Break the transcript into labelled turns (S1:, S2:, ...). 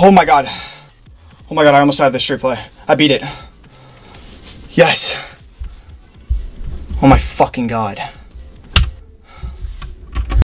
S1: Oh my god. Oh my god, I almost had this straight fly. I beat it. Yes. Oh my fucking god.